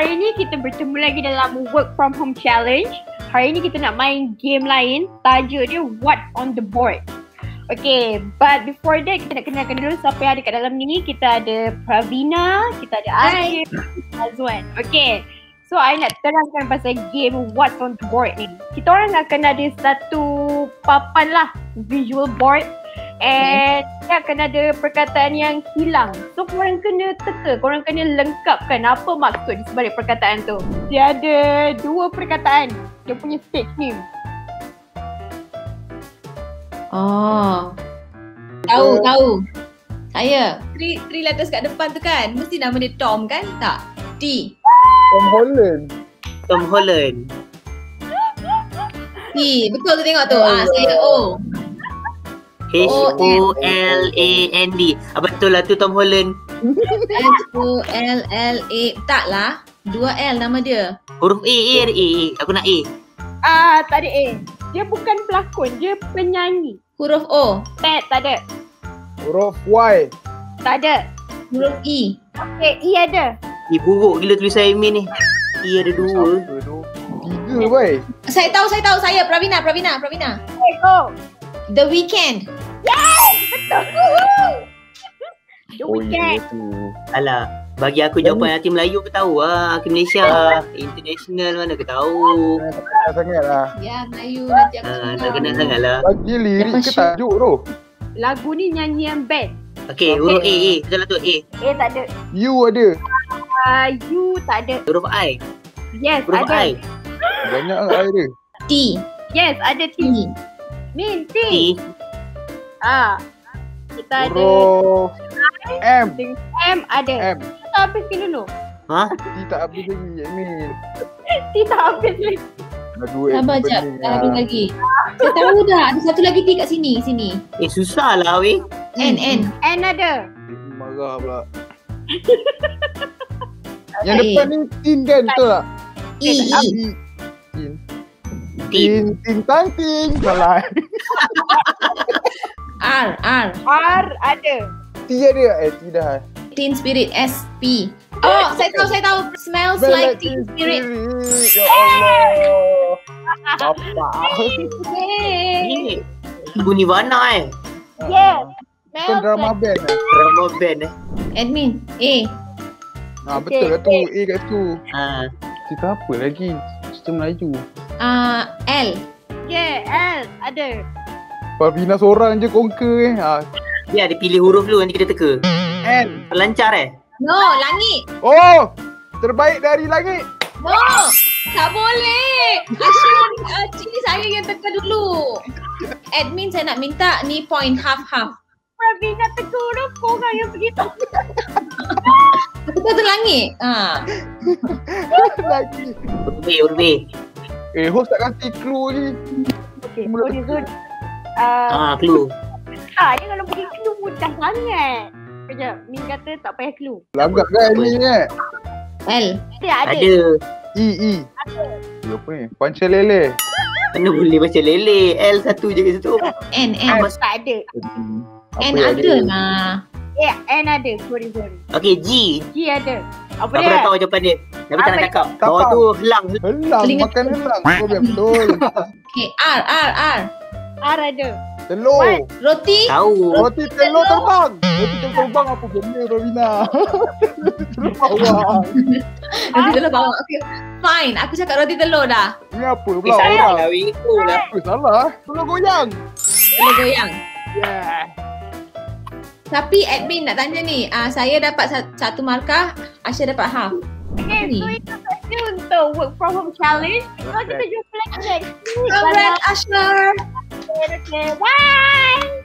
hari ni kita bertemu lagi dalam work from home challenge. Hari ni kita nak main game lain. Tajuk dia what on the board. Okay, but before that kita nak kenalkan dulu siapa yang ada kat dalam ni. Kita ada Pravina, kita ada. Arif, Azwan. Okay, so I nak terangkan pasal game what's on the board ni. Kita orang akan ada satu papan lah, visual board. And akan ada perkataan yang hilang. So korang kena teka, korang kena lengkapkan apa maksud di sebalik perkataan tu. Dia ada dua perkataan. Dia punya stage name. Oh. Tahu, tahu. Saya. Three, three letters kat depan tu kan Mesti nama dia Tom kan Tak T Tom Holland. Tom Holland. T Betul tu tengok tu ah, Saya O H O L A N D. Ah betul lah tu Tom Holland. H O L L A Tak lah Dua L nama dia Huruf A, A ada A, A. Aku nak A. Ah, tak ada A. Dia bukan pelakon, dia penyanyi. Huruf O Tak, tak ada. Huruf Y. Tak ada. Huruf E Okay, E ada. Eh buruk gila tulisan Amin ni. E ada dua. Apa tu? Tiga boy. Saya tahu, saya tahu Saya Pravina, Pravina, Pravina Okay, go. The Weekend The Oh Weeknd. tu. Alah. Bagi aku jawapan hati Melayu aku tahu lah. Hati Malaysia. International mana aku tahu. Tak kenal sangat lah. Ya, Melayu nanti aku Ah, dengar. tak kenal sangat lah. Bagi lirik ke tajuk tu? Lagu ni nyanyian band. Okey, huruf A, A. Betul lah tu A. A tak ada. You ada. Uh, U tak ada. Huruf I. Yes, Huruf ada. I. Banyak lah I dia. T Yes, ada T. T Min, T. T. Ah. Kita ada M. M ada. M. Kita habiskan dulu. Ha? T tak habis lagi. Amin. T tak habis lagi. Dah dua Sabar jap. Dah lah. habis lagi. Saya tahu dah. Ada satu lagi T kat sini. Sini. Eh susah lah weh. N, N N ada. Eh, Marah pula. Yang Eh. depan ni tin kan betul tak? E, E Tin. Tin. T. Tin, tin, tang, tin. Salah. R, R R ada. T ada? Eh, T dah. Teen Spirit S, P Oh, saya tahu, saya tahu Smells like Teen Spirit Ya Allah. Bapak. Ni. Ibu Nirvana eh. Yes. Bukan drama band eh? Drama band eh. Admin A Ha, betul lah tu. A kat situ. Ha. Cerita apa lagi? Sistem Melayu. uh, L Yeah, L ada. Pavina seorang je conquer eh. Ha. Dia ada pilih huruf dulu nanti kita teka. N. Lancar eh. No, langit Oh! Terbaik dari langit. No Tak boleh Asyik uh, Cini saya yang teka dulu Admin saya nak minta ni point half-half Pravina teka huruf korang yang begitu. Aku tahu tu langit ha. huruf A. Eh, host tak kasi clue ni. Okay, Mula sorry, sorry. Uh, Ah, clue. ah, dia kalau bagi clue mudah sangat. Kejap, Min kata tak payah clue. Langgar kan ni eh. L Dia ada. Ada. E, E. Ya, apa ni? Panca lele. Mana boleh baca lele. L satu je kat situ. N N Ah, tak ada. Apa N ada lah Eh, N ada. Sorry, sorry. Okey, G. G ada. Apa Aku dia? dah tahu jawapan dia. Tapi tak nak cakap. Bawah tu helang. Helang, makan helang. Kau betul. Okay R R R R ada. Telur. What? Roti Tahu. Roti telur terbang. Roti telur terbang apa benda Rovina? Roti telur bawang. Roti telur bawang Okay Fine Aku cakap roti telur dah Ni apa Eh, pula salah orang? lah weh. Itu lah. Apa salah? Telur goyang. Telur goyang Yeah. Tapi admin nak tanya ni uh, Saya dapat sa- satu markah Asya dapat half Okay, Ni. so itu saja untuk work from home challenge. So, kita jumpa lagi next week. Congrats Asya Okay, bye.